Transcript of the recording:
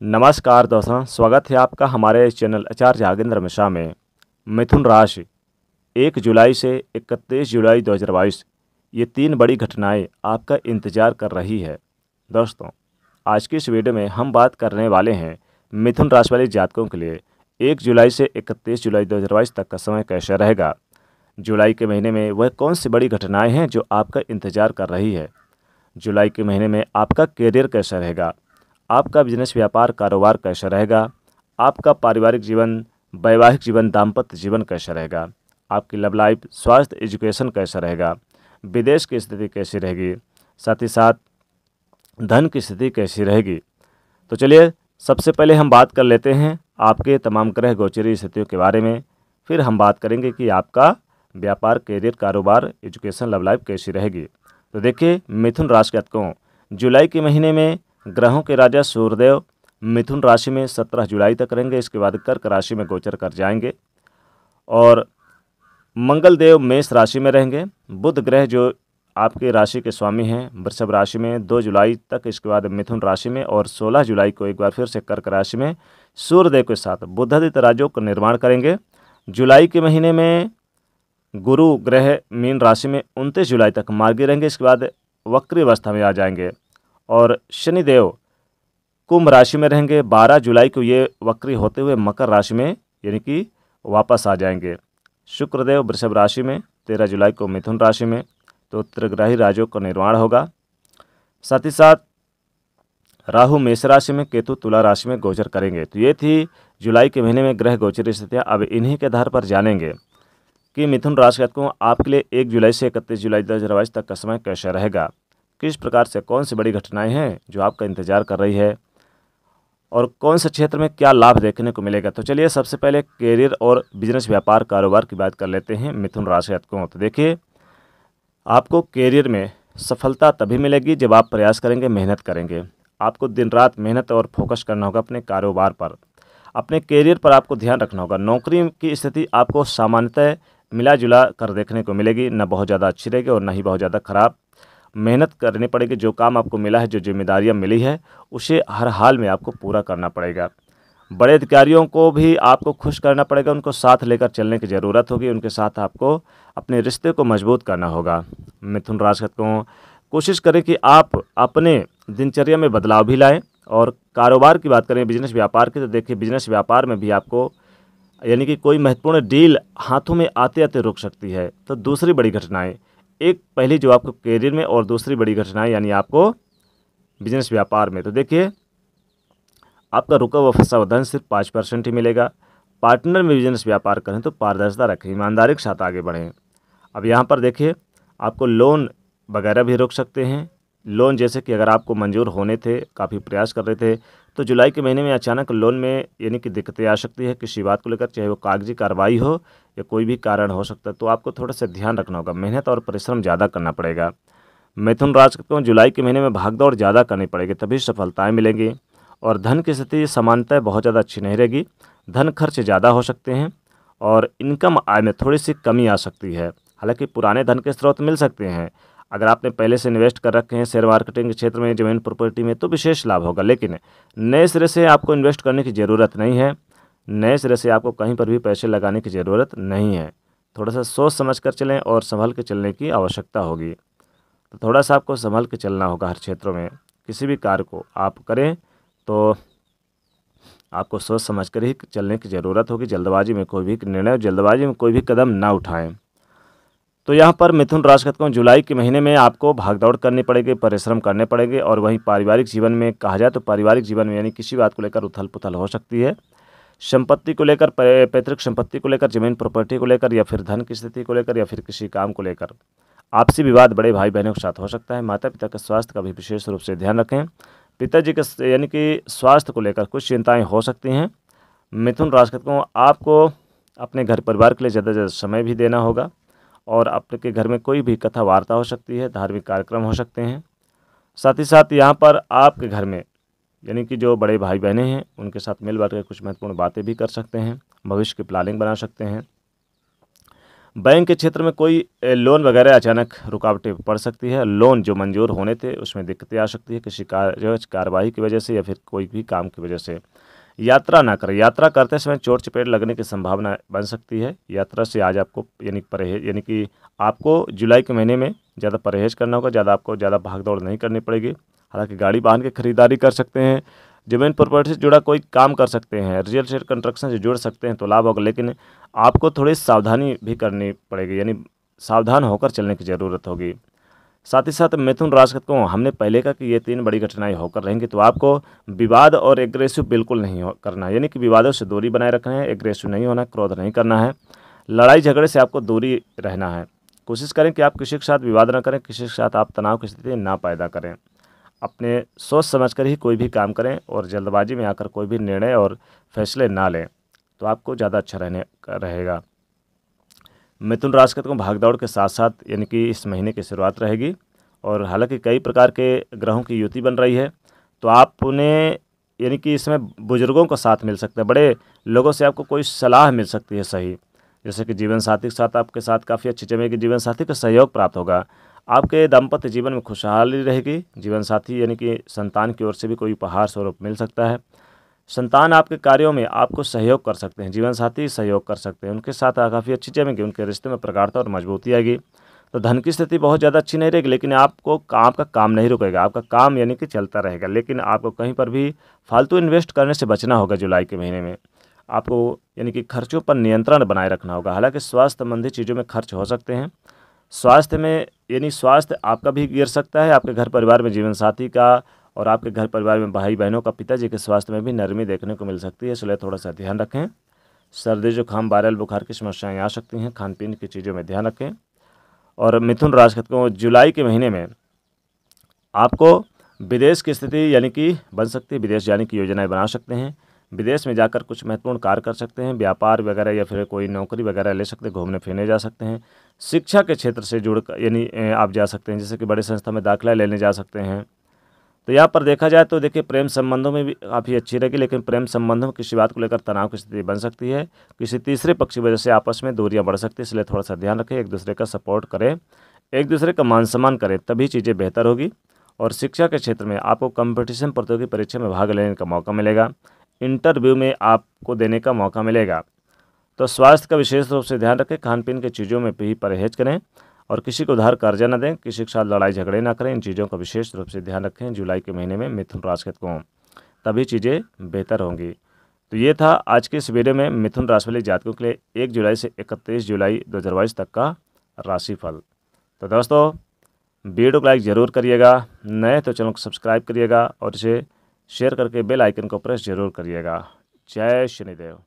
नमस्कार दोस्तों, स्वागत है आपका हमारे इस चैनल आचार्य जागेंद्र मिश्रा में। मिथुन राशि, एक जुलाई से इकतीस जुलाई 2022 ये तीन बड़ी घटनाएँ आपका इंतज़ार कर रही है। दोस्तों, आज की इस वीडियो में हम बात करने वाले हैं मिथुन राशि वाले जातकों के लिए, एक जुलाई से इकतीस जुलाई दो हज़ार बाईस तक का समय कैसा रहेगा। जुलाई के महीने में वह कौन सी बड़ी घटनाएँ हैं जो आपका इंतज़ार कर रही है? जुलाई के महीने में आपका करियर कैसा रहेगा? आपका बिज़नेस व्यापार कारोबार कैसा रहेगा? आपका पारिवारिक जीवन, वैवाहिक जीवन, दाम्पत्य जीवन कैसा रहेगा? आपकी लव लाइफ स्वास्थ्य एजुकेशन कैसा रहेगा? विदेश की स्थिति कैसी रहेगी? साथ ही साथ, धन की स्थिति कैसी रहेगी? तो चलिए, सबसे पहले हम बात कर लेते हैं आपके तमाम ग्रह गोचरी स्थितियों के बारे में। फिर हम बात करेंगे कि आपका व्यापार करियर कारोबार एजुकेशन लव लाइफ कैसी रहेगी। तो देखिए, मिथुन राशि के जुलाई के महीने में ग्रहों के राजा सूर्यदेव मिथुन राशि में सत्रह जुलाई तक रहेंगे। इसके बाद कर्क राशि में गोचर कर जाएँगे और मंगल देव मेष राशि में रहेंगे। बुध ग्रह जो आपके राशि के स्वामी हैं, वृषभ राशि में दो जुलाई तक, इसके बाद मिथुन राशि में और सोलह जुलाई को एक बार फिर से कर्क राशि में सूर्यदेव के साथ बुद्धादित्य राज्यों का निर्माण करेंगे। जुलाई के महीने में गुरु ग्रह मीन राशि में उनतीस जुलाई तक मार्गी रहेंगे। इसके बाद वक्री अवस्था में आ जाएँगे। और शनिदेव कुंभ राशि में रहेंगे। 12 जुलाई को ये वक्री होते हुए मकर राशि में यानी कि वापस आ जाएँगे। शुक्रदेव वृषभ राशि में 13 जुलाई को मिथुन राशि में तो त्रिग्राही राज्यों का निर्माण होगा। साथ ही साथ राहु मेष राशि में, केतु तुला राशि में गोचर करेंगे। तो ये थी जुलाई के महीने में ग्रह गोचर स्थितियाँ। अब इन्हीं के आधार पर जानेंगे कि मिथुन राशि को आपके लिए एक जुलाई से इकतीस जुलाई दो हज़ार बाईस तक का समय कैसा रहेगा। किस प्रकार से, कौन सी बड़ी घटनाएँ हैं जो आपका इंतज़ार कर रही है? और कौन से क्षेत्र में क्या लाभ देखने को मिलेगा? तो चलिए सबसे पहले करियर और बिज़नेस व्यापार कारोबार की बात कर लेते हैं मिथुन राशि को तो देखिए, आपको करियर में सफलता तभी मिलेगी जब आप प्रयास करेंगे, मेहनत करेंगे। आपको दिन रात मेहनत और फोकस करना होगा अपने कारोबार पर। अपने करियर पर आपको ध्यान रखना होगा। नौकरी की स्थिति आपको सामान्यतः मिला जुला कर देखने को मिलेगी। न बहुत ज़्यादा अच्छी रहेगी और न ही बहुत ज़्यादा खराब। मेहनत करनी पड़ेगी, जो काम आपको मिला है, जो जिम्मेदारियाँ मिली है, उसे हर हाल में आपको पूरा करना पड़ेगा। बड़े अधिकारियों को भी आपको खुश करना पड़ेगा, उनको साथ लेकर चलने की ज़रूरत होगी, उनके साथ आपको अपने रिश्ते को मज़बूत करना होगा। मिथुन राशि को कोशिश करें कि आप अपने दिनचर्या में बदलाव भी लाएँ और कारोबार की बात करें, बिज़नेस व्यापार की तो देखिए बिज़नेस व्यापार में भी आपको, यानी कि कोई महत्वपूर्ण डील हाथों में आते आते रुक सकती है। तो दूसरी बड़ी घटनाएँ एक पहली जो आपको करियर में और दूसरी बड़ी घटना यानी आपको बिज़नेस व्यापार में। तो देखिए, आपका रुका हुआ फंसा हुआ धन सिर्फ़ पाँच परसेंट ही मिलेगा। पार्टनर में बिज़नेस व्यापार करें तो पारदर्शिता रखें, ईमानदारी के साथ आगे बढ़ें। अब यहाँ पर देखिए, आपको लोन वगैरह भी रोक सकते हैं। लोन जैसे कि अगर आपको मंजूर होने थे, काफ़ी प्रयास कर रहे थे तो जुलाई के महीने में अचानक लोन में यानी कि दिक्कतें आ सकती है किसी बात को लेकर, चाहे वो कागज़ी कार्रवाई हो या कोई भी कारण हो सकता है तो आपको थोड़ा सा ध्यान रखना होगा। मेहनत और परिश्रम ज़्यादा करना पड़ेगा। मिथुन राज को जुलाई के महीने में भागदौड़ ज़्यादा करनी पड़ेगी, तभी सफलताएँ मिलेंगी और धन की स्थिति समानता बहुत ज़्यादा अच्छी नहीं रहेगी। धन खर्च ज़्यादा हो सकते हैं और इनकम आय में थोड़ी सी कमी आ सकती है। हालाँकि पुराने धन के स्रोत मिल सकते हैं अगर आपने पहले से इन्वेस्ट कर रखे हैं शेयर मार्केटिंग के क्षेत्र में ज़मीन प्रॉपर्टी में तो विशेष लाभ होगा। लेकिन नए सिरे से आपको इन्वेस्ट करने की ज़रूरत नहीं है। नए सिरे से आपको कहीं पर भी पैसे लगाने की ज़रूरत नहीं है। थोड़ा सा सोच समझ कर चलें और संभल के चलने की आवश्यकता होगी। तो थोड़ा सा आपको संभल के चलना होगा हर क्षेत्रों में। किसी भी कार्य को आप करें तो आपको सोच समझ कर ही चलने की ज़रूरत होगी। जल्दबाजी में कोई भी निर्णय, जल्दबाजी में कोई भी कदम ना उठाएँ। तो यहाँ पर मिथुन राशि को जुलाई के महीने में आपको भागदौड़ करनी पड़ेगी, परिश्रम करने पड़ेंगे और वहीं पारिवारिक जीवन में कहा जाए तो पारिवारिक जीवन में यानी किसी बात को लेकर उथल पुथल हो सकती है। संपत्ति को लेकर पैतृक संपत्ति को लेकर, ज़मीन प्रॉपर्टी को लेकर या फिर धन की स्थिति को लेकर या फिर किसी काम को लेकर। आपसी विवाद बड़े भाई बहनों के साथ हो सकता है। माता पिता के स्वास्थ्य का भी विशेष रूप से ध्यान रखें। पिताजी के यानी कि स्वास्थ्य को लेकर कुछ चिंताएँ हो सकती हैं। मिथुन राशि को आपको अपने घर परिवार के लिए ज़्यादा से ज़्यादा समय भी देना होगा। और आपके घर में कोई भी कथा वार्ता हो सकती है, धार्मिक कार्यक्रम हो सकते हैं। साथ ही साथ यहाँ पर आपके घर में, यानी कि जो बड़े भाई बहनें हैं, उनके साथ मिल बैठ कर कुछ महत्वपूर्ण बातें भी कर सकते हैं, भविष्य की प्लानिंग बना सकते हैं। बैंक के क्षेत्र में कोई लोन वगैरह अचानक रुकावटें पड़ सकती है, लोन जो मंजूर होने थे, उसमें दिक्कतें आ सकती है, किसी कार्य, कार्रवाई की वजह से या फिर कोई भी काम की वजह से। यात्रा ना करें। यात्रा करते समय चोट चपेट लगने की संभावना बन सकती है। यात्रा से आज आपको यानी परहेज, यानी कि आपको जुलाई के महीने में ज़्यादा परहेज करना होगा, ज़्यादा आपको ज़्यादा भाग दौड़ नहीं करनी पड़ेगी। हालाँकि गाड़ी वाहन की खरीदारी कर सकते हैं, ज़मीन प्रॉपर्टी से जुड़ा कोई काम कर सकते हैं रियल स्टेट कंस्ट्रक्शन से जुड़ सकते हैं तो लाभ होगा, लेकिन आपको थोड़ी सावधानी भी करनी पड़ेगी, यानी सावधान होकर चलने की ज़रूरत होगी। साथ ही साथ मिथुन राशि को, हमने पहले कहा कि ये तीन बड़ी घटनाएँ होकर रहेंगी तो आपको विवाद और एग्रेसिव बिल्कुल नहीं करना है। यानी कि विवादों से दूरी बनाए रखना है एग्रेसिव नहीं होना, क्रोध नहीं करना है। लड़ाई झगड़े से आपको दूरी रहना है। कोशिश करें कि आप किसी के साथ विवाद ना करें, किसी के साथ आप तनाव की स्थिति ना पैदा करें। अपने सोच समझ कर ही कोई भी काम करें और जल्दबाजी में आकर कोई भी निर्णय और फैसले ना लें तो आपको ज़्यादा अच्छा रहने, रहेगा। मिथुन राशि को भागदौड़ के साथ साथ यानी कि इस महीने की शुरुआत रहेगी और हालाँकि कई प्रकार के ग्रहों की युति बन रही है तो आप उन्हें यानी कि इसमें बुज़ुर्गों का साथ मिल सकता है, बड़े लोगों से आपको कोई सलाह मिल सकती है सही। जैसे कि जीवन साथी के साथ आपके साथ काफ़ी अच्छी जमेगी जीवन साथी का सहयोग प्राप्त होगा। आपके दाम्पत्य जीवन में खुशहाली रहेगी, जीवन साथी, यानी कि संतान की ओर से भी कोई उपहार स्वरूप मिल सकता है। संतान आपके कार्यों में आपको सहयोग कर सकते हैं, जीवन साथी सहयोग कर सकते हैं। उनके साथ काफ़ी अच्छी जमेगी उनके रिश्ते में प्रगाढ़ता और मजबूती आएगी। तो धन की स्थिति बहुत ज़्यादा अच्छी नहीं रहेगी, लेकिन आपको आपका काम नहीं रुकेगा। आपका काम यानी कि चलता रहेगा, लेकिन आपको कहीं पर भी फालतू इन्वेस्ट करने से बचना होगा जुलाई के महीने में। आपको यानी कि खर्चों पर नियंत्रण बनाए रखना होगा। हालाँकि स्वास्थ्य संबंधी चीज़ों में खर्च हो सकते हैं। स्वास्थ्य में यानी स्वास्थ्य आपका भी गिर सकता है, आपके घर परिवार में जीवन साथी का और आपके घर परिवार में भाई बहनों का पिताजी के स्वास्थ्य में भी नरमी देखने को मिल सकती है, इसलिए थोड़ा सा ध्यान रखें। सर्दी, जुकाम वायरल बुखार की समस्याएँ आ सकती हैं खान पीन की चीज़ों में ध्यान रखें। और मिथुन राशि को जुलाई के महीने में आपको विदेश की स्थिति यानी कि बन सकती है, विदेश जाने की योजनाएँ बना सकते हैं। विदेश में जाकर कुछ महत्वपूर्ण कार्य कर सकते हैं, व्यापार वगैरह या फिर कोई नौकरी वगैरह ले सकते हैं, घूमने फिरने जा सकते हैं। शिक्षा के क्षेत्र से जुड़ यानी आप जा सकते हैं, जैसे कि बड़े संस्था में दाखिला लेने जा सकते हैं। तो यहाँ पर देखा जाए तो देखिए, प्रेम संबंधों में भी काफ़ी अच्छी रहेगी, लेकिन प्रेम संबंधों में किसी बात को लेकर तनाव की स्थिति बन सकती है। किसी तीसरे पक्ष की वजह से आपस में दूरियाँ बढ़ सकती है, इसलिए थोड़ा सा ध्यान रखें, एक दूसरे का सपोर्ट करें, एक दूसरे का मान सम्मान करें, तभी चीज़ें बेहतर होगी। और शिक्षा के क्षेत्र में आपको कंपटीशन प्रतियोगी परीक्षा में भाग लेने का मौका मिलेगा। इंटरव्यू में आपको देने का मौका मिलेगा। तो स्वास्थ्य का विशेष रूप से ध्यान रखें खान पीन की चीज़ों में भी परहेज करें। और किसी को उधार कर्जा न दें, किसी के साथ लड़ाई झगड़े ना करें, इन चीज़ों का विशेष रूप से ध्यान रखें जुलाई के महीने में मिथुन राशि को। तभी चीज़ें बेहतर होंगी। तो ये था आज के इस वीडियो में मिथुन राशि वाले जातकों के लिए एक जुलाई से इकतीस जुलाई दो हज़ार बाईस तक का राशिफल। तो दोस्तों, वीडियो को लाइक ज़रूर करिएगा, नए तो चैनल को सब्सक्राइब करिएगा और इसे शेयर करके बेल आइकन को प्रेस ज़रूर करिएगा। जय शनिदेव